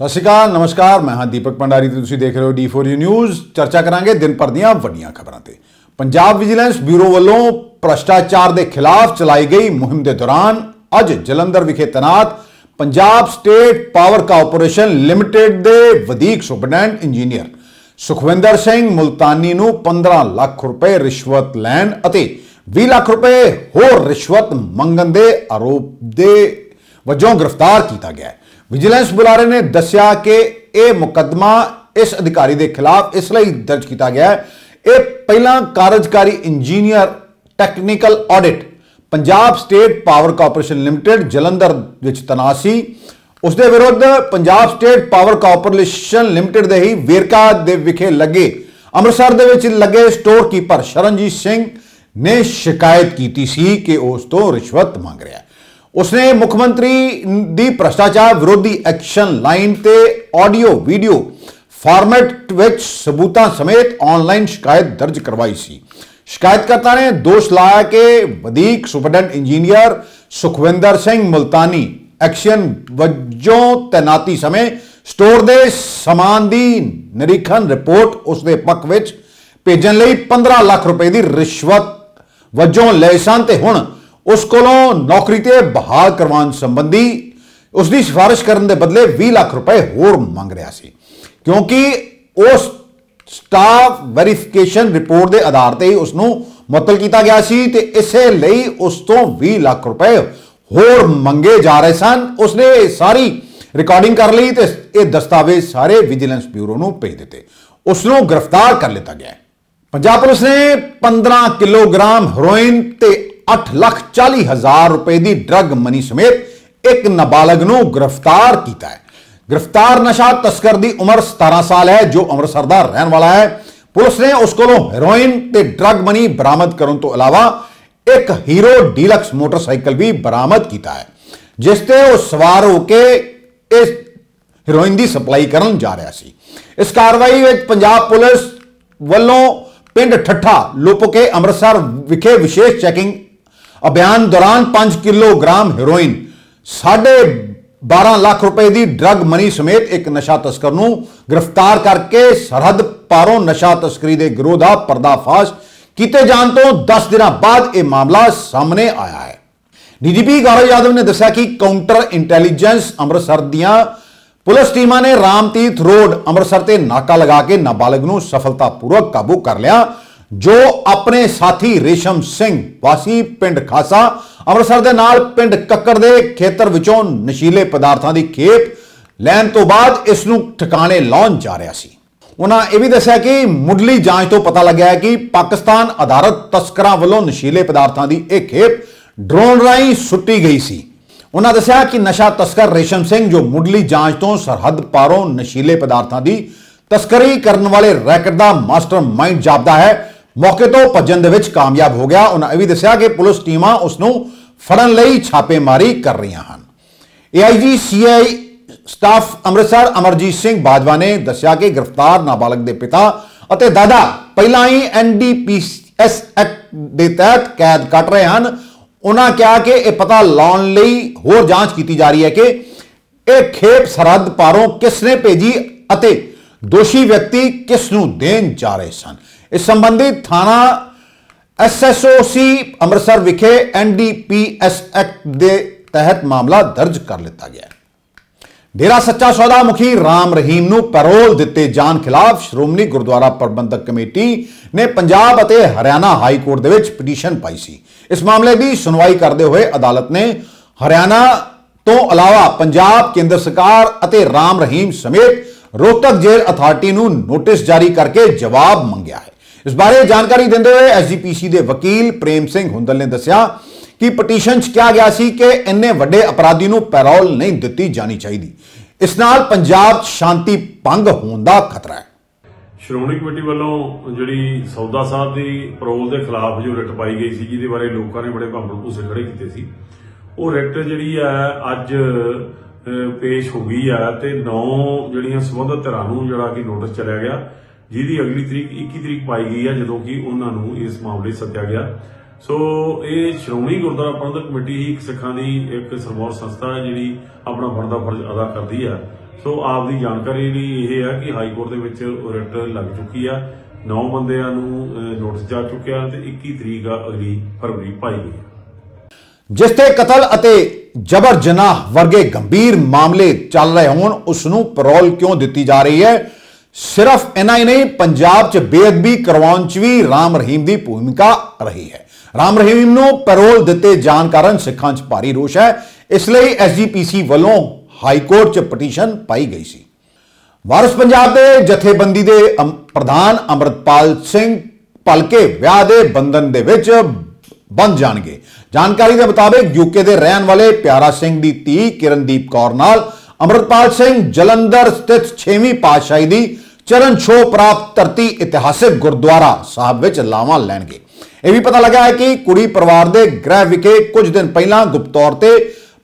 ਸਤਿ ਸ਼੍ਰੀ ਅਕਾਲ, ਨਮਸਕਾਰ, ਮੈਂ ਹਾਂ ਦੀਪਕ ਭੰਡਾਰੀ ਤੇ ਤੁਸੀਂ ਦੇਖ ਰਹੇ ਹੋ D4U ਨਿਊਜ਼ e ਚਰਚਾ ਕਰਾਂਗੇ ਦਿਨ ਭਰ ਦੀਆਂ ਵੱਡੀਆਂ ਖਬਰਾਂ ਤੇ। ਪੰਜਾਬ ਵਿਜੀਲੈਂਸ ਬਿਊਰੋ ਵੱਲੋਂ ਭ੍ਰਸ਼ਟਾਚਾਰ ਦੇ ਖਿਲਾਫ ਚਲਾਈ ਗਈ ਮੁਹਿੰਮ ਦੇ ਦੌਰਾਨ ਅੱਜ ਜਲੰਧਰ ਵਿਖੇ ਤਨਾਤ Punjab state power corporation limited ਦੇ ਵਧੀਕ ਸੁਪਰਡੈਂਟ ਇੰਜੀਨੀਅਰ ਸੁਖਵਿੰਦਰ ਸਿੰਘ ਮੁਲਤਾਨੀ ਨੂੰ 15 ਲੱਖ ਰੁਪਏ ਰਿਸ਼ਵਤ ਲੈਣ ਅਤੇ 20 ਲੱਖ ਰੁਪਏ ਹੋਰ ਰਿਸ਼ਵਤ ਮੰਗਣ ਦੇ ਆਰੋਪ ਦੇ ਵਜੋਂ ਗ੍ਰਿਫਤਾਰ ਕੀਤਾ ਗਿਆ ਹੈ। ਵਿਜੀਲੈਂਸ ਬੁਲਾਰੇ ਨੇ ਦੱਸਿਆ ਕਿ ਇਹ ਮੁਕੱਦਮਾ ਇਸ ਅਧਿਕਾਰੀ ਦੇ ਖਿਲਾਫ ਇਸ ਲਈ ਦਰਜ ਕੀਤਾ ਗਿਆ ਹੈ। ਇਹ ਪਹਿਲਾਂ ਕਾਰਜਕਾਰੀ engineer, technical audit, Punjab state power corporation limited, Jalandhar ਵਿੱਚ ਤੈਨਾਤ ਸੀ ਉਸ ਦੇ ਵਿਰੁੱਧ Punjab state power corporation limited ਦੇ ਹੀ ਵੇਰਕਾ ਦੇ ਵਿਖੇ ਲੱਗੇ, ਅੰਮ੍ਰਿਤਸਰ ਦੇ ਵਿੱਚ ਲੱਗੇ ਸਟੋਰ ਕੀਪਰ ਸ਼ਰਨਜੀਤ ਸਿੰਘ ਨੇ ਸ਼ਿਕਾਇਤ ਕੀਤੀ ਸੀ ਕਿ ਉਸ ਤੋਂ ਰਿਸ਼ਵਤ ਮੰਗ ਰਿਹਾ ਉਸਨੇ ਮੁੱਖ ਮੰਤਰੀ ਦੀ ਭ੍ਰਸ਼ਟਾਚਾਰ ਵਿਰੋਧੀ ਐਕਸ਼ਨ ਲਾਈਨ ਤੇ ਆਡੀਓ, ਵੀਡੀਓ ਫਾਰਮੈਟ ਵਿੱਚ ਸਬੂਤਾਂ ਸਮੇਤ ਆਨਲਾਈਨ ਸ਼ਿਕਾਇਤ ਦਰਜ ਕਰਵਾਈ ਸੀ। ਸ਼ਿਕਾਇਤਕਰਤਾ ਨੇ ਦੋਸ਼ ਲਾਇਆ ਕਿ ਵਧੀਕ superintendent engineer Sukhwinder Singh Multani action ਵਜੋਂ ਤੈਨਾਤੀ ਸਮੇਂ ਸਟੋਰ ਦੇ ਸਮਾਨ ਦੀ ਨਿਰੀਖਣ ਰਿਪੋਰਟ ਉਸ ਦੇ ਪੱਖ ਵਿੱਚ ਭੇਜਣ ਲਈ 15 ਲੱਖ ਰੁਪਏ ਦੀ ਰਿਸ਼ਵਤ ਵਜੋਂ ਲਏ ਸਨ ਤੇ ਹੁਣ ਉਸ ਕੋਲੋਂ ਨੌਕਰੀ ਤੇ ਬਹਾਲ ਕਰਵਾਉਣ ਸੰਬੰਧੀ ਉਸ ਦੀ ਸਿਫਾਰਿਸ਼ ਕਰਨ ਦੇ ਬਦਲੇ 20 ਲੱਖ ਰੁਪਏ ਹੋਰ ਮੰਗ ਰਿਹਾ ਸੀ। ਕਿਉਂਕਿ ਉਸ ਸਟਾਫ ਵੈਰੀਫਿਕੇਸ਼ਨ ਰਿਪੋਰਟ ਦੇ ਆਧਾਰ ਤੇ ਹੀ ਉਸ ਨੂੰ ਮੁਅੱਤਲ ਕੀਤਾ ਗਿਆ ਸੀ ਤੇ ਇਸੇ ਲਈ ਉਸ ਤੋਂ 20 ਲੱਖ ਰੁਪਏ ਹੋਰ ਮੰਗੇ ਜਾ ਰਹੇ ਸਨ। ਉਸਨੇ ਸਾਰੀ ਰਿਕਾਰਡਿੰਗ ਕਰ ਲਈ ਤੇ ਇਹ ਦਸਤਾਵੇਜ਼ ਸਾਰੇ ਵਿਜੀਲੈਂਸ ਬਿਊਰੋ ਨੂੰ ਭੇਜ ਦਿੱਤੇ। ਉਸ ਨੂੰ ਗ੍ਰਿਫਤਾਰ ਕਰ ਲਿੱਤਾ ਗਿਆ ਪੰਜਾਬ ਪੁਲਿਸ ਨੇ 15 ਕਿਲੋਗ੍ਰਾਮ ਹੈਰੋਇਨ ਤੇ 8 ਲੱਖ 40 ਹਜ਼ਾਰ ਰੁਪਏ ਦੀ ਡਰੱਗ ਮਨੀ ਸਮੇਤ ਇੱਕ ਨਾਬਾਲਗ ਨੂੰ ਗ੍ਰਿਫਤਾਰ ਕੀਤਾ ਹੈ। ਗ੍ਰਿਫਤਾਰ ਨਸ਼ਾ ਤਸਕਰ ਦੀ ਉਮਰ 17 ਸਾਲ ਹੈ, ਜੋ ਅੰਮ੍ਰਿਤਸਰ ਦਾ ਰਹਿਣ ਵਾਲਾ ਹੈ। ਪੁਲਿਸ ਨੇ ਉਸ ਕੋਲੋਂ ਹੈਰੋਇਨ ਤੇ ਡਰੱਗ ਮਨੀ ਬਰਾਮਦ ਕਰਨ ਤੋਂ ਇਲਾਵਾ ਇੱਕ ਹੀਰੋ ਡੀਲਕਸ ਮੋਟਰਸਾਈਕਲ ਵੀ ਬਰਾਮਦ ਕੀਤਾ ਹੈ, ਜਿਸ ਤੇ ਉਹ ਸਵਾਰ ਹੋ ਕੇ ਇਸ ਹੈਰੋਇਨ ਦੀ ਸਪਲਾਈ ਕਰਨ ਜਾ ਰਿਹਾ ਸੀ। ਇਸ ਕਾਰਵਾਈ ਵਿੱਚ ਪੰਜਾਬ ਪੁਲਿਸ ਵੱਲੋਂ ਪਿੰਡ ਠੱਠਾ ਲੋਪੋਕੇ ਅੰਮ੍ਰਿਤਸਰ ਵਿਖੇ ਵਿਸ਼ੇਸ਼ ਚੈਕਿੰਗ ਅਭਿਆਨ ਦੌਰਾਨ 5 ਕਿਲੋਗ੍ਰਾਮ ਹੈਰੋਇਨ 12 ਲੱਖ ਰੁਪਏ ਦੀ ਡਰੱਗ ਮਨੀ ਸਮੇਤ ਇੱਕ ਨਸ਼ਾ ਤਸਕਰ ਨੂੰ ਗ੍ਰਿਫਤਾਰ ਕਰਕੇ ਸਰਹੱਦ ਪਾਰੋਂ ਨਸ਼ਾ ਤਸਕਰੀ ਦੇ ਗਿਰੋਹ ਦਾ ਪਰਦਾਫਾਸ਼ ਕੀਤੇ ਜਾਣ ਤੋਂ 10 ਦਿਨਾਂ ਬਾਅਦ ਇਹ ਮਾਮਲਾ ਸਾਹਮਣੇ ਆਇਆ ਹੈ। ਡੀਜੀਪੀ ਗੌਰਵ ਯਾਦਵ ਨੇ ਦੱਸਿਆ ਕਿ ਕਾਊਂਟਰ ਇੰਟੈਲੀਜੈਂਸ ਅੰਮ੍ਰਿਤਸਰ ਦੀਆਂ ਪੁਲਿਸ ਟੀਮਾਂ ਨੇ ਰਾਮਤੀਰਥ ਰੋਡ ਅੰਮ੍ਰਿਤਸਰ ਤੇ ਨਾਕਾ ਲਗਾ ਕੇ ਨਾਬਾਲਗ ਨੂੰ ਸਫਲਤਾਪੂਰਵਕ ਕਾਬੂ ਕਰ ਲਿਆ। ਜੋ ਆਪਣੇ ਸਾਥੀ ਰੇਸ਼ਮ ਸਿੰਘ ਵਾਸੀ ਪਿੰਡ ਖਾਸਾ, ਅੰਮ੍ਰਿਤਸਰ ਦੇ ਨਾਲ ਪਿੰਡ ਕੱਕੜ ਦੇ ਖੇਤਰ ਵਿੱਚੋਂ ਨਸ਼ੀਲੇ ਪਦਾਰਥਾਂ ਦੀ ਖੇਪ ਲੈਣ ਤੋਂ ਬਾਅਦ ਇਸ ਨੂੰ ਠਿਕਾਣੇ ਲਾਉਣ ਜਾ ਰਿਹਾ ਸੀ। ਉਹਨਾਂ ਇਹ ਵੀ ਦੱਸਿਆ ਕਿ ਮੁੱਢਲੀ ਜਾਂਚ ਤੋਂ ਪਤਾ ਲੱਗਿਆ ਹੈ ਕਿ ਪਾਕਿਸਤਾਨ ਆਧਾਰਿਤ ਤਸਕਰਾਂ ਵੱਲੋਂ ਨਸ਼ੀਲੇ ਪਦਾਰਥਾਂ ਦੀ ਇਹ ਖੇਪ ਡਰੋਨ ਰਾਹੀਂ ਸੁੱਟੀ ਗਈ ਸੀ। ਉਹਨਾਂ ਦੱਸਿਆ ਕਿ ਨਸ਼ਾ ਤਸਕਰ ਰੇਸ਼ਮ ਸਿੰਘ ਜੋ ਮੁੱਢਲੀ ਜਾਂਚ ਤੋਂ ਸਰਹੱਦ ਪਾਰੋਂ ਨਸ਼ੀਲੇ ਪਦਾਰਥਾਂ ਦੀ ਤਸਕਰੀ ਕਰਨ ਵਾਲੇ ਰੈਕਟ ਦਾ ਮਾਸਟਰ ਮਾਈਂਡ ਜਾਪਦਾ ਹੈ ਮੌਕੇ ਤੋਂ ਭੱਜਣ ਦੇ ਵਿੱਚ ਕਾਮਯਾਬ ਹੋ ਗਿਆ। ਉਹਨਾਂ ਇਹ ਵੀ ਦੱਸਿਆ ਕਿ ਪੁਲਿਸ ਟੀਮਾਂ ਉਸ ਨੂੰ ਫੜਨ ਲਈ ਛਾਪੇਮਾਰੀ ਕਰ ਰਹੀਆਂ ਹਨ। AIG CI staff Amritsar Amarjit Singh Bajwa ਨੇ ਦੱਸਿਆ ਕਿ ਗ੍ਰਿਫਤਾਰ ਨਾਬਾਲਗ ਦੇ ਪਿਤਾ ਅਤੇ ਦਾਦਾ ਪਹਿਲਾਂ ਹੀ ਐਨਡੀਪੀਐਸ ਐਕਟ ਦੇ ਤਹਿਤ ਕੈਦ ਕੱਟ ਰਹੇ ਹਨ। ਉਹਨਾਂ ਕਿਹਾ ਕਿ ਇਹ ਪਤਾ ਲਾਉਣ ਲਈ ਹੋਰ ਜਾਂਚ ਕੀਤੀ ਜਾ ਰਹੀ ਹੈ ਕਿ ਇਹ ਖੇਪ ਸਰਹੱਦ ਪਾਰੋਂ ਕਿਸ ਨੇ ਭੇਜੀ ਅਤੇ ਦੋਸ਼ੀ ਵਿਅਕਤੀ ਕਿਸ ਨੂੰ ਦੇਣ ਜਾ ਰਹੇ ਸਨ। ਇਸ ਸੰਬੰਧੀ ਥਾਣਾ ਐਸਐਸਓਸੀ ਅੰਮ੍ਰਿਤਸਰ ਵਿਖੇ ਐਨਡੀਪੀਐਸ ਐਕਟ ਦੇ ਤਹਿਤ ਮਾਮਲਾ ਦਰਜ ਕਰ ਲਿੱਤਾ ਗਿਆ ਡੇਰਾ ਸੱਚਾ ਸੌਦਾ ਮੁਖੀ ਰਾਮ ਰਹੀਮ ਨੂੰ ਪੈਰੋਲ ਦਿੱਤੇ ਜਾਣ ਖਿਲਾਫ ਸ਼੍ਰੋਮਣੀ ਗੁਰਦੁਆਰਾ ਪ੍ਰਬੰਧਕ ਕਮੇਟੀ ਨੇ ਪੰਜਾਬ ਅਤੇ ਹਰਿਆਣਾ ਹਾਈ ਕੋਰਟ ਦੇ ਵਿੱਚ ਪਟੀਸ਼ਨ ਪਾਈ ਸੀ। ਇਸ ਮਾਮਲੇ ਦੀ ਸੁਣਵਾਈ ਕਰਦੇ ਹੋਏ ਅਦਾਲਤ ਨੇ ਹਰਿਆਣਾ ਤੋਂ ਇਲਾਵਾ ਪੰਜਾਬ ਕੇਂਦਰ ਸਰਕਾਰ ਅਤੇ ਰਾਮ ਰਹੀਮ ਸਮੇਤ ਰੋਹਤਕ ਜੇਲ੍ਹ ਅਥਾਰਟੀ ਨੂੰ ਨੋਟਿਸ ਜਾਰੀ ਕਰਕੇ ਜਵਾਬ ਮੰਗਿਆ ਹੈ। ਇਸ ਬਾਰੇ ਜਾਣਕਾਰੀ ਦਿੰਦੇ ਹੋਏ ਐਸਜੀਪੀਸੀ ਦੇ ਵਕੀਲ ਪ੍ਰੇਮ ਸਿੰਘ ਹੁੰਦਲ ਨੇ ਦੱਸਿਆ ਕਿ ਪਟੀਸ਼ਨ 'ਚ ਕਿਹਾ ਗਿਆ ਸੀ ਕਿ ਇੰਨੇ ਵੱਡੇ ਅਪਰਾਧੀ ਨੂੰ ਪੈਰੋਲ ਨਹੀਂ ਦਿੱਤੀ ਜਾਣੀ ਚਾਹੀਦੀ। ਇਸ ਨਾਲ ਪੰਜਾਬ 'ਚ ਸ਼ਾਂਤੀ ਭੰਗ ਹੋਣ ਦਾ ਖਤਰਾ ਹੈ। ਸ਼੍ਰੋਮਣੀ ਕਮੇਟੀ ਵੱਲੋਂ ਜਿਹੜੀ ਸੌਦਾ ਸਾਹਿਬ ਦੀ ਪੈਰੋਲ ਦੇ ਖਿਲਾਫ ਜੋ ਰਿਟ ਪਾਈ ਗਈ ਸੀ, ਜਿਹਦੇ ਬਾਰੇ ਲੋਕਾਂ ਨੇ ਬੜੇ ਭੰਬਲ ਭੂਸੇ ਖੜੇ ਕੀਤੇ ਸੀ, ਉਹ ਰਿਟ ਜਿਹੜੀ ਹੈ ਅੱਜ ਪੇਸ਼ ਹੋ ਗਈ ਹੈ ਤੇ ਨੌ ਜਿਹੜੀਆਂ ਸੰਬੰਧਿਤ ਧਿਰਾਂ ਨੂੰ ਜਿਹੜਾ ਕਿ ਨੋਟਿਸ ਚਲਿਆ ਗਿਆ ਜਿਹਦੀ ਅਗਲੀ ਤਰੀਕ 21 ਤਰੀਕ ਪਾਈ ਗਈ ਹੈ ਜਦੋਂ ਕਿ ਉਹਨਾਂ ਨੂੰ ਇਸ ਮਾਮਲੇ ਸੱਦਿਆ ਗਿਆ। ਸੋ ਇਹ ਸ਼੍ਰੋਮਣੀ ਗੁਰਦੁਆਰਾ ਪ੍ਰਬੰਧਕ ਕਮੇਟੀ ਹੀ ਇੱਕ ਸਿੱਖਾਂ ਦੀ ਇੱਕ ਸਰਮੌਰ ਸੰਸਥਾ ਹੈ, ਜਿਹੜੀ ਆਪਣਾ ਬਣਦਾ ਫਰਜ਼ ਅਦਾ ਕਰਦੀ ਹੈ ਸੋ ਆਪ ਦੀ ਜਾਣਕਾਰੀ ਲਈ ਇਹ ਹੈ ਕਿ ਹਾਈ ਕੋਰਟ ਦੇ ਵਿੱਚ ਰਿਟ ਲੱਗ ਚੁੱਕੀ ਆ। 9 ਬੰਦਿਆਂ ਨੂੰ ਨੋਟਿਸ ਜਾ ਚੁੱਕਿਆ ਤੇ 21 ਤਰੀਕ ਅਗਲੀ ਫਰਵਰੀ ਪਾਈ ਗਈ ਜਿਸ ਤੇ ਕਤਲ ਅਤੇ ਜਬਰ ਜਨਾਹ ਵਰਗੇ ਗੰਭੀਰ ਮਾਮਲੇ ਚੱਲ ਰਹੇ ਹੋਣ ਉਸ ਨੂੰ ਪੈਰੋਲ ਕਿਉਂ ਦਿੱਤੀ ਜਾ ਰਹੀ ਹੈ? ਸਿਰਫ ਇਨਾ ਹੀ ਨਹੀਂ, ਪੰਜਾਬ 'ਚ ਬੇਅਦਬੀ ਕਰਵਾਉਣ 'ਚ ਵੀ ਰਾਮ ਰਹੀਮ ਦੀ ਭੂਮਿਕਾ ਰਹੀ ਹੈ। ਰਾਮ ਰਹੀਮ ਨੂੰ ਪੈਰੋਲ ਦਿੱਤੇ ਜਾਣ ਕਾਰਨ ਸਿੱਖਾਂ 'ਚ ਭਾਰੀ ਰੋਸ਼ ਹੈ। ਇਸ ਲਈ ਐਸਜੀਪੀਸੀ ਵੱਲੋਂ ਹਾਈ ਕੋਰਟ 'ਚ ਪਟੀਸ਼ਨ ਪਾਈ ਗਈ ਸੀ। ਵਾਰਸ ਪੰਜਾਬ ਦੇ ਜਥੇਬੰਦੀ ਦੇ ਪ੍ਰਧਾਨ ਅਮਰਤਪਾਲ ਸਿੰਘ ਭਲਕੇ ਵਿਆਹ ਦੇ ਬੰਧਨ ਦੇ ਵਿੱਚ ਬੰਦ ਜਾਣਗੇ। ਜਾਣਕਾਰੀ ਦੇ ਮੁਤਾਬਕ ਯੂਕੇ ਦੇ ਰਹਿਣ ਵਾਲੇ ਪਿਆਰਾ ਸਿੰਘ ਦੀ ਧੀ ਕਿਰਨਦੀਪ ਕੌਰ ਨਾਲ ਅਮਰਤਪਾਲ ਸਿੰਘ ਜਲੰਧਰ ਸਥਿਤ 6ਵੀਂ ਪਾਤਸ਼ਾਹੀ ਦੀ ਚਰਨ ਛੋਹ ਪ੍ਰਾਪਤ ਧਰਤੀ ਇਤਿਹਾਸਿਕ ਗੁਰਦੁਆਰਾ ਸਾਹਿਬ ਵਿੱਚ ਲਾਵਾਂ ਲੈਣਗੇ। ਇਹ ਵੀ ਪਤਾ ਲੱਗਾ ਹੈ ਕਿ ਕੁੜੀ ਪਰਿਵਾਰ ਦੇ ਗ੍ਰਹਿ ਵਿਖੇ ਕੁਝ ਦਿਨ ਪਹਿਲਾਂ ਗੁਪਤ ਤੌਰ ਤੇ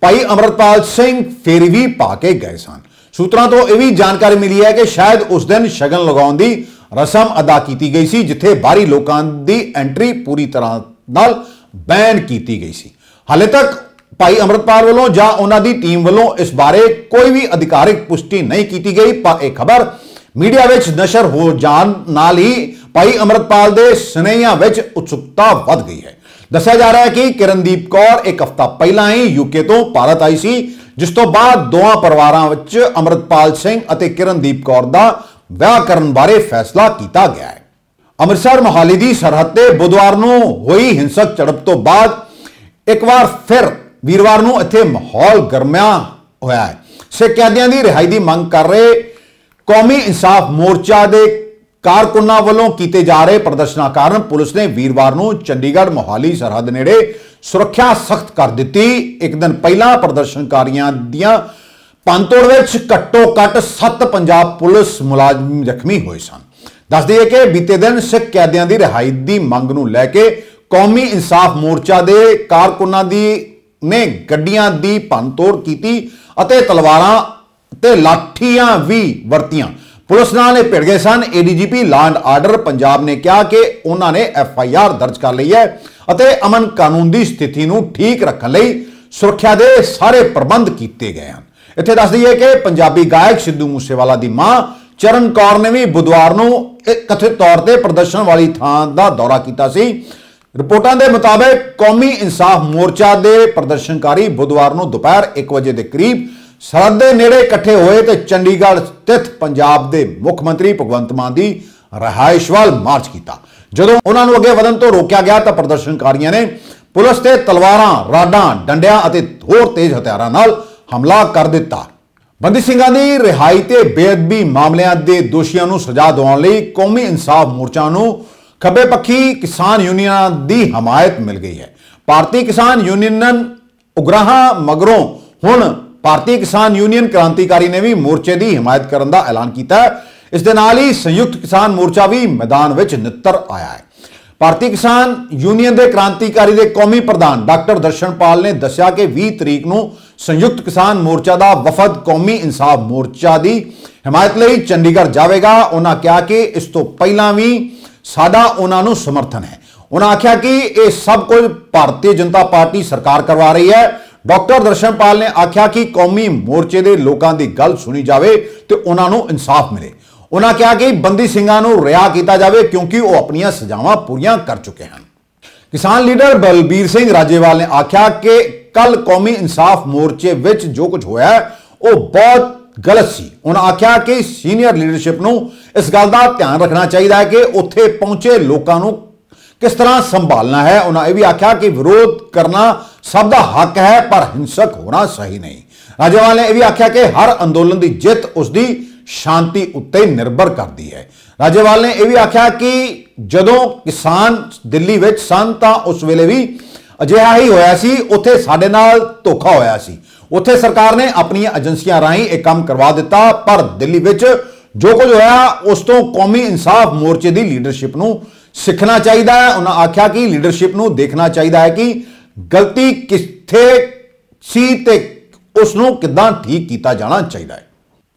ਭਾਈ ਅਮਰਤਪਾਲ ਸਿੰਘ ਫੇਰੀ ਵੀ ਪਾ ਕੇ ਗਏ ਸਨ। ਸੂਤਰਾਂ ਤੋਂ ਇਹ ਵੀ ਜਾਣਕਾਰੀ ਮਿਲੀ ਹੈ ਕਿ ਸ਼ਾਇਦ ਉਸ ਦਿਨ ਸ਼ਗਨ ਲਗਾਉਣ ਦੀ ਰਸਮ ਅਦਾ ਕੀਤੀ ਗਈ ਸੀ, ਜਿੱਥੇ ਬਾਹਰੀ ਲੋਕਾਂ ਦੀ ਐਂਟਰੀ ਪੂਰੀ ਤਰ੍ਹਾਂ ਨਾਲ ਬੈਨ ਕੀਤੀ ਗਈ ਸੀ। ਹਾਲੇ ਤੱਕ ਭਾਈ ਅਮਰਤਪਾਲ ਵੱਲੋਂ ਜਾਂ ਉਹਨਾਂ ਦੀ ਟੀਮ ਵੱਲੋਂ ਇਸ ਬਾਰੇ ਕੋਈ ਵੀ ਅਧਿਕਾਰਿਕ ਪੁਸ਼ਟੀ ਨਹੀਂ ਕੀਤੀ ਗਈ, ਪਰ ਇਹ ਖਬਰ ਮੀਡੀਆ ਵਿੱਚ ਨਸ਼ਰ ਹੋ ਜਾਣ ਨਾਲ ਹੀ ਭਾਈ ਅਮਰਤਪਾਲ ਦੇ ਸੁਨੇਹਿਆਂ ਵਿੱਚ ਉਤਸੁਕਤਾ ਵੱਧ ਗਈ ਹੈ। ਦੱਸਿਆ ਜਾ ਰਿਹਾ ਹੈ ਕਿ ਕਿਰਨਦੀਪ ਕੌਰ ਇੱਕ ਹਫ਼ਤਾ ਪਹਿਲਾਂ ਹੀ ਯੂਕੇ ਤੋਂ ਭਾਰਤ ਆਈ ਸੀ, ਜਿਸ ਤੋਂ ਬਾਅਦ ਦੋਵਾਂ ਪਰਿਵਾਰਾਂ ਵਿੱਚ ਅਮਰਤਪਾਲ ਸਿੰਘ ਅਤੇ ਕਿਰਨਦੀਪ ਕੌਰ ਦਾ ਵਿਆਹ ਕਰਨ ਬਾਰੇ ਫੈਸਲਾ ਕੀਤਾ ਗਿਆ ਹੈ। ਅੰਮ੍ਰਿਤਸਰ ਮੋਹਾਲੀ ਦੀ ਸਰਹੱਦ ਤੇ ਬੁੱਧਵਾਰ ਨੂੰ ਹੋਈ ਹਿੰਸਕ ਝੜਪ ਤੋਂ ਬਾਅਦ ਇੱਕ ਵਾਰ ਫਿਰ ਵੀਰਵਾਰ ਨੂੰ ਇੱਥੇ ਮਾਹੌਲ ਗਰਮਿਆ ਹੋਇਆ ਹੈ। ਸਿੱਖ ਕੈਦੀਆਂ ਦੀ ਰਿਹਾਈ ਦੀ ਮੰਗ ਕਰ ਰਹੇ ਕੌਮੀ ਇਨਸਾਫ ਮੋਰਚਾ ਦੇ ਕਾਰਕੁਨਾਂ ਵੱਲੋਂ ਕੀਤੇ ਜਾ ਰਹੇ ਪ੍ਰਦਰਸ਼ਨਾਂ ਕਾਰਨ ਪੁਲਿਸ ਨੇ ਵੀਰਵਾਰ ਨੂੰ ਚੰਡੀਗੜ੍ਹ ਮੋਹਾਲੀ ਸਰਹੱਦ ਨੇੜੇ ਸੁਰੱਖਿਆ ਸਖਤ ਕਰ ਦਿੱਤੀ। ਇੱਕ ਦਿਨ ਪਹਿਲਾਂ ਪ੍ਰਦਰਸ਼ਨਕਾਰੀਆਂ ਦੀਆਂ ਪੰਤੋੜ ਵਿੱਚ ਘੱਟੋ ਘੱਟ 7 ਪੰਜਾਬ ਪੁਲਿਸ ਮੁਲਾਜ਼ਮ ਜ਼ਖਮੀ ਹੋਏ ਸਨ। ਦੱਸ ਦਈਏ ਕਿ ਬੀਤੇ ਦਿਨ ਸਿੱਖ ਕੈਦੀਆਂ ਦੀ ਰਿਹਾਈ ਦੀ ਮੰਗ ਨੂੰ ਲੈ ਕੇ ਕੌਮੀ ਇਨਸਾਫ ਮੋਰਚਾ ਦੇ ਕਾਰਕੁਨਾਂ ਦੀ ਨੇ ਗੱਡੀਆਂ ਦੀ ਪੰਤੋੜ ਕੀਤੀ ਅਤੇ ਤਲਵਾਰਾਂ ਤੇ ਲਾਠੀਆਂ ਵੀ ਵਰਤੀਆਂ। ਪੁਲਿਸ ਨਾਲ ਇਹ ਭਿੜ ਗਏ ਸਨ। ADGP law and order Punjab ਨੇ ਕਿਹਾ ਕਿ ਉਹਨਾਂ ਨੇ ਐਫ ਆਈ ਆਰ ਦਰਜ ਕਰ ਲਈ ਹੈ ਅਤੇ ਅਮਨ ਕਾਨੂੰਨ ਦੀ ਸਥਿਤੀ ਨੂੰ ਠੀਕ ਰੱਖਣ ਲਈ ਸੁਰੱਖਿਆ ਦੇ ਸਾਰੇ ਪ੍ਰਬੰਧ ਕੀਤੇ ਗਏ ਹਨ। ਇੱਥੇ ਦੱਸ ਦਈਏ ਕਿ ਪੰਜਾਬੀ ਗਾਇਕ ਸਿੱਧੂ ਮੂਸੇਵਾਲਾ ਦੀ ਮਾਂ ਚਰਨ ਕੌਰ ਨੇ ਵੀ ਬੁੱਧਵਾਰ ਨੂੰ ਕਥਿਤ ਤੌਰ ਤੇ ਪ੍ਰਦਰਸ਼ਨ ਵਾਲੀ ਥਾਂ ਦਾ ਦੌਰਾ ਕੀਤਾ ਸੀ। ਰਿਪੋਰਟਾਂ ਦੇ ਮੁਤਾਬਕ ਕੌਮੀ ਇਨਸਾਫ ਮੋਰਚਾ ਦੇ ਪ੍ਰਦਰਸ਼ਨਕਾਰੀ ਬੁੱਧਵਾਰ ਨੂੰ ਦੁਪਹਿਰ 1 ਵਜੇ ਦੇ ਕਰੀਬ ਸਰਹੱਦ ਦੇ ਨੇੜੇ ਇਕੱਠੇ ਹੋਏ ਤੇ ਚੰਡੀਗੜ੍ਹ ਸਥਿਤ ਪੰਜਾਬ ਦੇ ਮੁੱਖ ਮੰਤਰੀ ਭਗਵੰਤ ਮਾਨ ਦੀ ਰਹਾਇਸ਼ ਵੱਲ ਮਾਰਚ ਕੀਤਾ। ਜਦੋਂ ਉਹਨਾਂ ਨੂੰ ਅੱਗੇ ਵਧਣ ਤੋਂ ਰੋਕਿਆ ਗਿਆ ਤਾਂ ਪ੍ਰਦਰਸ਼ਨਕਾਰੀਆਂ ਨੇ ਪੁਲਿਸ ਤੇ ਤਲਵਾਰਾਂ, ਰਾਡਾਂ, ਡੰਡਿਆਂ ਅਤੇ ਹੋਰ ਤੇਜ਼ ਹਥਿਆਰਾਂ ਨਾਲ ਹਮਲਾ ਕਰ ਦਿੱਤਾ। ਬੰਦੀ ਸਿੰਘਾਂ ਦੀ ਰਿਹਾਈ ਤੇ ਬੇਅਦਬੀ ਮਾਮਲਿਆਂ ਦੇ ਦੋਸ਼ੀਆਂ ਨੂੰ ਸਜ਼ਾ ਦਿਵਾਉਣ ਲਈ ਕੌਮੀ ਇਨਸਾਫ ਮੋਰਚਾ ਨੂੰ ਖੱਬੇ ਪੱਖੀ ਕਿਸਾਨ ਯੂਨੀਅਨਾਂ ਦੀ ਹਮਾਇਤ ਮਿਲ ਗਈ ਹੈ। ਭਾਰਤੀ ਕਿਸਾਨ ਯੂਨੀਅਨ ਉਗਰਾਹਾਂ ਮਗਰੋਂ ਹੁਣ ਭਾਰਤੀ ਕਿਸਾਨ ਯੂਨੀਅਨ ਕ੍ਰਾਂਤੀਕਾਰੀ ਨੇ ਵੀ ਮੋਰਚੇ ਦੀ ਹਮਾਇਤ ਕਰਨ ਦਾ ਐਲਾਨ ਕੀਤਾ ਹੈ। ਇਸ ਦੇ ਨਾਲ ਹੀ ਸੰਯੁਕਤ ਕਿਸਾਨ ਮੋਰਚਾ ਵੀ ਮੈਦਾਨ ਵਿੱਚ ਨਿੱਤਰ ਆਇਆ ਹੈ। ਭਾਰਤੀ ਕਿਸਾਨ ਯੂਨੀਅਨ ਦੇ ਕ੍ਰਾਂਤੀਕਾਰੀ ਦੇ ਕੌਮੀ ਪ੍ਰਧਾਨ ਡਾਕਟਰ ਦਰਸ਼ਨਪਾਲ ਨੇ ਦੱਸਿਆ ਕਿ 20 ਤਰੀਕ ਨੂੰ ਸੰਯੁਕਤ ਕਿਸਾਨ ਮੋਰਚਾ ਦਾ ਵਫਦ ਕੌਮੀ ਇਨਸਾਫ ਮੋਰਚਾ ਦੀ ਹਮਾਇਤ ਲਈ ਚੰਡੀਗੜ੍ਹ ਜਾਵੇਗਾ। ਉਹਨਾਂ ਕਿਹਾ ਕਿ ਇਸ ਤੋਂ ਪਹਿਲਾਂ ਵੀ ਸਾਡਾ ਉਹਨਾਂ ਨੂੰ ਸਮਰਥਨ ਹੈ। ਉਹਨਾਂ ਆਖਿਆ ਕਿ ਇਹ ਸਭ ਕੁਝ ਭਾਰਤੀ ਜਨਤਾ ਪਾਰਟੀ ਸਰਕਾਰ ਕਰਵਾ ਰਹੀ ਹੈ। ਡਾਕਟਰ ਦਰਸ਼ਨਪਾਲ ਨੇ ਆਖਿਆ ਕਿ ਕੌਮੀ ਮੋਰਚੇ ਦੇ ਲੋਕਾਂ ਦੀ ਗੱਲ ਸੁਣੀ ਜਾਵੇ ਤੇ ਉਹਨਾਂ ਨੂੰ ਇਨਸਾਫ ਮਿਲੇ। ਉਹਨਾਂ ਕਿਹਾ ਕਿ ਬੰਦੀ ਸਿੰਘਾਂ ਨੂੰ ਰਿਹਾ ਕੀਤਾ ਜਾਵੇ ਕਿਉਂਕਿ ਉਹ ਆਪਣੀਆਂ ਸਜ਼ਾਵਾਂ ਪੂਰੀਆਂ ਕਰ ਚੁੱਕੇ ਹਨ। ਕਿਸਾਨ ਲੀਡਰ ਬਲਬੀਰ ਸਿੰਘ ਰਾਜੇਵਾਲ ਨੇ ਆਖਿਆ ਕਿ ਕੱਲ ਕੌਮੀ ਇਨਸਾਫ ਮੋਰਚੇ ਵਿੱਚ ਜੋ ਕੁਝ ਹੋਇਆ ਉਹ ਬਹੁਤ ਗਲਤ ਸੀ। ਉਹਨਾਂ ਆਖਿਆ ਕਿ ਸੀਨੀਅਰ ਲੀਡਰਸ਼ਿਪ ਨੂੰ ਇਸ ਗੱਲ ਦਾ ਧਿਆਨ ਰੱਖਣਾ ਚਾਹੀਦਾ ਹੈ ਕਿ ਉੱਥੇ ਪਹੁੰਚੇ ਲੋਕਾਂ ਨੂੰ ਕਿਸ ਤਰ੍ਹਾਂ ਸੰਭਾਲਣਾ ਹੈ। ਉਹਨਾਂ ਇਹ ਵੀ ਆਖਿਆ ਕਿ ਵਿਰੋਧ ਕਰਨਾ ਸਭ ਦਾ ਹੱਕ ਹੈ, ਪਰ ਹਿੰਸਕ ਹੋਣਾ ਸਹੀ ਨਹੀਂ। ਰਾਜੇਵਾਲ ਨੇ ਇਹ ਵੀ ਆਖਿਆ ਕਿ ਹਰ ਅੰਦੋਲਨ ਦੀ ਜਿੱਤ ਉਸ ਦੀ ਸ਼ਾਂਤੀ ਉੱਤੇ ਨਿਰਭਰ ਕਰਦੀ ਹੈ। ਰਾਜੇਵਾਲ ਨੇ ਇਹ ਵੀ ਆਖਿਆ ਕਿ ਜਦੋਂ ਕਿਸਾਨ ਦਿੱਲੀ ਵਿੱਚ ਸਨ, ਤਾਂ ਉਸ ਵੇਲੇ ਵੀ ਅਜਿਹਾ ਹੀ ਹੋਇਆ ਸੀ। ਉੱਥੇ ਸਾਡੇ ਨਾਲ ਧੋਖਾ ਹੋਇਆ ਸੀ। ਉੱਥੇ ਸਰਕਾਰ ਨੇ ਆਪਣੀਆਂ ਏਜੰਸੀਆਂ ਰਾਹੀਂ ਇਹ ਕੰਮ ਕਰਵਾ ਦਿੱਤਾ, ਪਰ ਦਿੱਲੀ ਵਿੱਚ ਜੋ ਕੁਝ ਹੋਇਆ, ਉਸ ਤੋਂ ਕੌਮੀ ਇਨਸਾਫ ਮੋਰਚੇ ਦੀ ਲੀਡਰਸ਼ਿਪ ਨੂੰ ਸਿੱਖਣਾ ਚਾਹੀਦਾ ਹੈ। ਉਹਨਾਂ ਆਖਿਆ ਕਿ ਲੀਡਰਸ਼ਿਪ ਨੂੰ ਦੇਖਣਾ ਚਾਹੀਦਾ ਹੈ ਕਿ ਗਲਤੀ ਕਿੱਥੇ ਸੀ ਤੇ ਉਸ ਨੂੰ ਕਿੱਦਾਂ ਠੀਕ ਕੀਤਾ ਜਾਣਾ ਚਾਹੀਦਾ ਹੈ?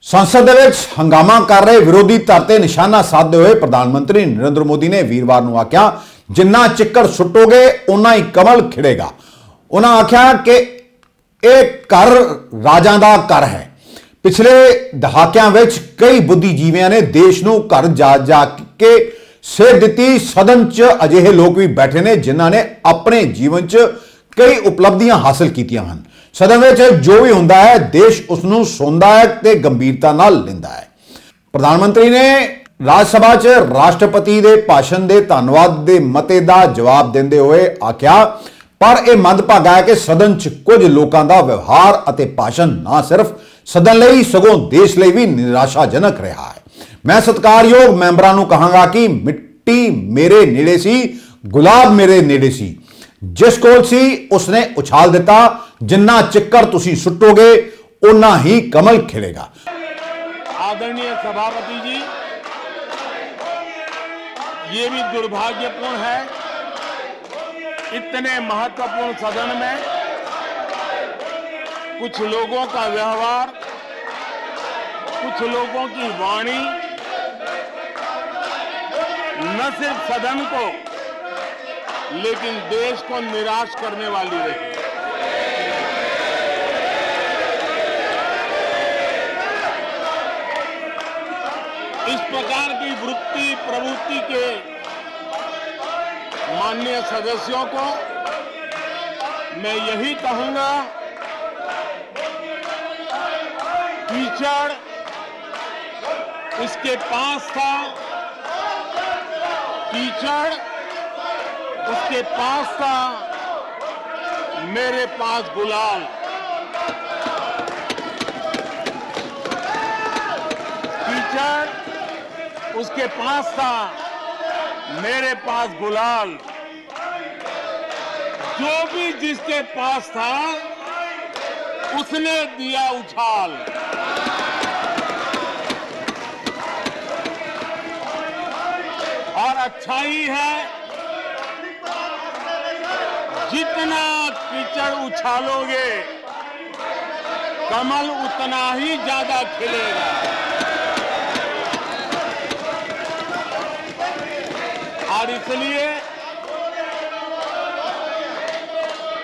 ਸੰਸਦ ਦੇ ਵਿੱਚ ਹੰਗਾਮਾ ਕਰ ਰਹੇ ਵਿਰੋਧੀ ਧਿਰ ਤੇ ਨਿਸ਼ਾਨਾ ਸਾਧਦੇ ਹੋਏ ਪ੍ਰਧਾਨ ਮੰਤਰੀ ਨਰਿੰਦਰ ਮੋਦੀ ਨੇ ਵੀਰਵਾਰ ਨੂੰ ਆਖਿਆ, ਜਿੰਨਾ ਚਿੱਕੜ ਸੁੱਟੋਗੇ ਉਨਾ ਹੀ ਕਮਲ ਖਿੜੇਗਾ। ਉਹਨਾਂ ਆਖਿਆ ਕਿ ਇਹ ਘਰ ਰਾਜਾਂ ਦਾ ਘਰ ਹੈ। ਪਿਛਲੇ ਦਹਾਕਿਆਂ ਵਿੱਚ ਕਈ ਬੁੱਧੀਜੀਵੀਆਂ ਨੇ ਦੇਸ਼ ਨੂੰ ਘਰ ਜਾ ਜਾ ਕੇ ਸੇਧ ਦਿੱਤੀ। ਸਦਨ 'ਚ ਅਜਿਹੇ ਲੋਕ ਵੀ ਬੈਠੇ ਨੇ ਜਿਨ੍ਹਾਂ ਨੇ ਆਪਣੇ ਜੀਵਨ 'ਚ ਕਈ ਉਪਲਬਧੀਆਂ ਹਾਸਲ ਕੀਤੀਆਂ ਹਨ। ਸਦਨ ਵਿੱਚ ਜੋ ਵੀ ਹੁੰਦਾ ਹੈ, ਦੇਸ਼ ਉਸ ਨੂੰ ਸੁਣਦਾ ਹੈ ਤੇ ਗੰਭੀਰਤਾ ਨਾਲ ਲੈਂਦਾ ਹੈ। ਪ੍ਰਧਾਨ ਮੰਤਰੀ ਨੇ ਰਾਜ ਸਭਾ 'ਚ ਰਾਸ਼ਟਰਪਤੀ ਦੇ ਭਾਸ਼ਣ ਦੇ ਧੰਨਵਾਦ ਦੇ ਮਤੇ ਦਾ ਜਵਾਬ ਦਿੰਦੇ ਹੋਏ ਆਖਿਆ, ਪਰ ਇਹ ਮੰਦਭਾਗਾ ਹੈ ਕਿ ਸਦਨ 'ਚ ਕੁਝ ਲੋਕਾਂ ਦਾ ਵਿਵਹਾਰ ਅਤੇ ਭਾਸ਼ਣ ਨਾ ਸਿਰਫ ਸਦਨ ਲਈ, ਸਗੋਂ ਦੇਸ਼ ਲਈ ਵੀ ਨਿਰਾਸ਼ਾਜਨਕ ਰਿਹਾ ਹੈ। ਮੈਂ ਸਤਿਕਾਰਯੋਗ ਮੈਂਬਰਾਂ ਨੂੰ ਕਹਾਂਗਾ ਕਿ ਮਿੱਟੀ ਮੇਰੇ ਨੇੜੇ ਸੀ, ਗੁਲਾਬ ਮੇਰੇ ਨੇੜੇ ਸੀ। ਜਿਸ ਕੋਲ ਸੀ ਉਸਨੇ ਉਛਾਲ ਦਿੱਤਾ ਜਿੰਨਾ ਚਿੱਕੜ ਤੁਸੀਂ ਸੁੱਟੋਗੇ ਉਨਾ ਹੀ ਕਮਲ ਖਿੜੇਗਾ आदरणीय सभापति जी ये भी दुर्भाग्यपूर्ण है इतने महत्वपूर्ण सदन में कुछ लोगों का व्यवहार कुछ लोगों की वाणी न सिर्फ सदन को लेकिन देश को निराश करने वाली रही। इस प्रकार की वृत्ति प्रवृत्ति के माननीय सदस्यों को मैं यही कहूँगा कीचड़ इसके पास था। कीचड़ उसके पास था मेरे पास गुलाल। टीचर उसके पास था मेरे पास गुलाल। जो भी जिसके पास था, उसने दिया उछाल। और अच्छाई है जितना कीचड़ उछालोगे, कमल उतना ही ज़्यादा खिलेगा। और इसलिए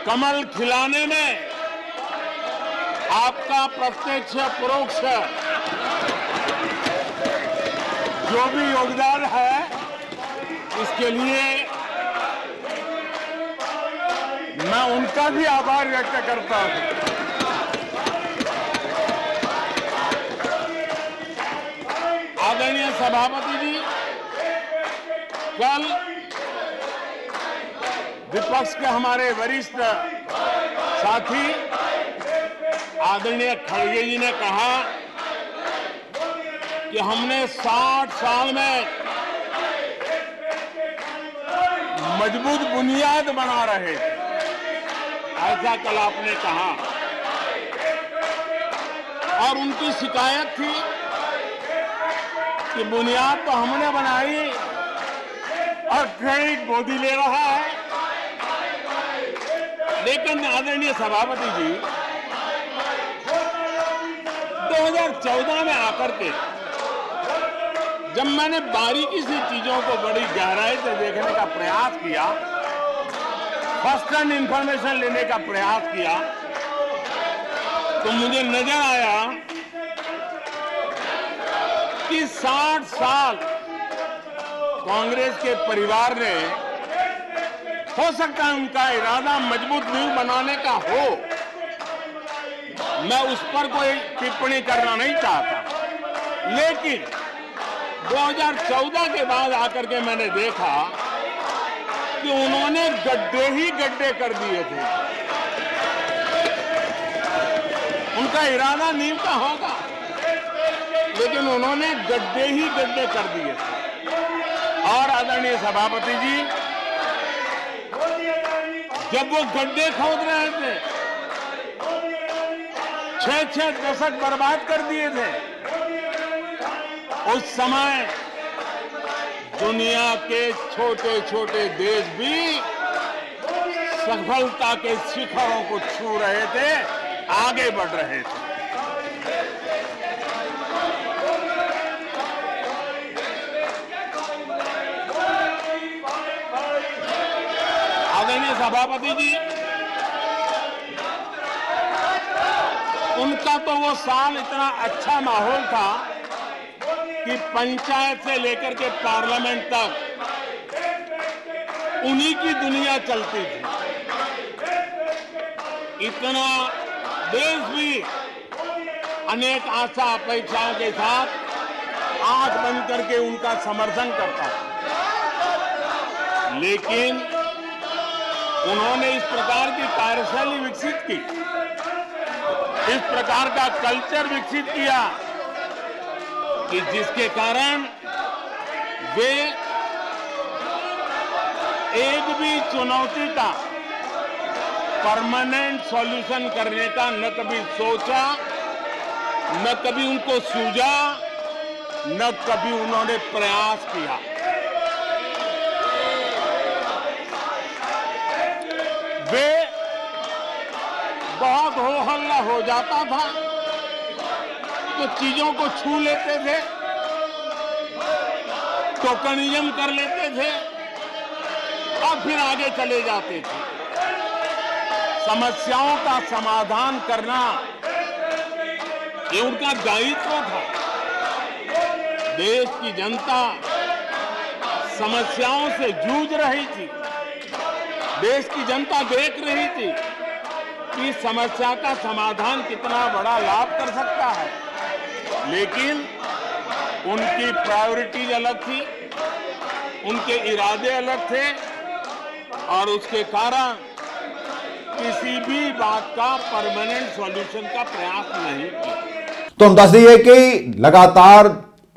कमल खिलाने में आपका प्रत्यक्ष परोक्ष जो भी योगदान है, इसके लिए मैं उनका भी आभार व्यक्त करता हूँ। आदरणीय सभापति जी, कल विपक्ष के हमारे वरिष्ठ साथी आदरणीय खड़गे जी ने कहा कि हमने 60 साल में मज़बूत बुनियाद बना रहे थे ऐसा कल आपने कहा। और उनकी शिकायत थी कि बुनियाद तो हमने बनाई और क्रेडिट मोदी ले रहा है। लेकिन आदरणीय सभापति जी 2014 में आकर के जब मैंने बारीकी से चीज़ों को बड़ी गहराई से देखने का प्रयास किया फ़र्स्ट हैंड इंफॉर्मेशन लेने का प्रयास किया। तो मुझे नज़र आया कि 60 साल कांग्रेस के परिवार ने, हो सकता है उनका इरादा मज़बूत नींव बनाने का हो। मैं उस पर कोई टिप्पणी करना नहीं चाहता। लेकिन 2014 के बाद आकर के मैंने देखा कि उन्होंने गड्ढे ही गड्ढे कर दिए थे। उनका इरादा नींव का होगा, लेकिन उन्होंने गड्ढे ही गड्ढे कर दिए। थे और आदरणीय सभापति जी, जब वो गड्ढे खोद रहे थे छह छह दशक बर्बाद कर दिए थे, उस समय दुनिया के छोटे छोटे देश भी सफलता के शिखरों को छू रहे थे, आगे बढ़ रहे थे। आदरणीय सभापति जी, उनका तो वो साल इतना अच्छा माहौल था कि पंचायत से लेकर के पार्लियामेंट तक, उन्हीं की दुनिया चलती थी। इतना देश भी अनेक आशा अपेक्षाओं के साथ आँख बंद करके उनका समर्थन करता था। लेकिन उन्होंने इस प्रकार की कार्यशैली विकसित की, इस प्रकार का कल्चर विकसित किया कि जिसके कारण वे एक भी चुनौती का परमानेंट सॉल्यूशन करने का न कभी सोचा, न कभी उनको सूझा, न कभी उन्होंने प्रयास किया। वे बहुत हो हल्ला हो जाता था। तो चीज़ों को छू लेते थे टोकनिज्म कर लेते थे, और फिर आगे चले जाते थे। समस्याओं का समाधान करना, ये उनका दायित्व था। देश की जनता समस्याओं से जूझ रही थी। देश की जनता देख रही थी कि समस्या का समाधान कितना बड़ा लाभ कर सकता है। लेकिन उनकी प्रायोरिटीज अलग थी उनके इरादे अलग थे और उसके कारण किसी भी बात का परमानेंट सॉल्यूशन का प्रयास नहीं किया ਤੁਹਾਨੂੰ ਦੱਸ ਦਈਏ ਕਿ ਲਗਾਤਾਰ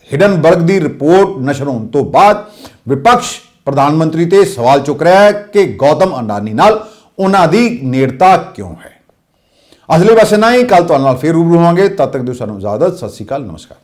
ਹਿਡਨਬਰਗ ਦੀ ਰਿਪੋਰਟ ਨਸ਼ਰ ਹੋਣ ਤੋਂ ਬਾਅਦ ਵਿਪਕਸ਼ ਪ੍ਰਧਾਨ ਮੰਤਰੀ ਤੇ ਸਵਾਲ ਚੁੱਕ ਰਿਹਾ ਹੈ ਕਿ ਗੌਤਮ ਅੰਡਾਨੀ ਨਾਲ ਉਹਨਾਂ ਦੀ ਨੇੜਤਾ ਕਿਉਂ ਹੈ ਅਸਲੀ ਪਾਸੇ ਨਾ ਹੀ ਕੱਲ ਤੁਹਾਡੇ ਨਾਲ ਫੇਰ ਰੂਬਰੂ ਹੋਵਾਂਗੇ। ਤਦ ਤੱਕ ਦਿਓ ਸਾਨੂੰ ਇਜਾਜ਼ਤ। ਸਤਿ ਸ਼੍ਰੀ ਅਕਾਲ, ਨਮਸਕਾਰ।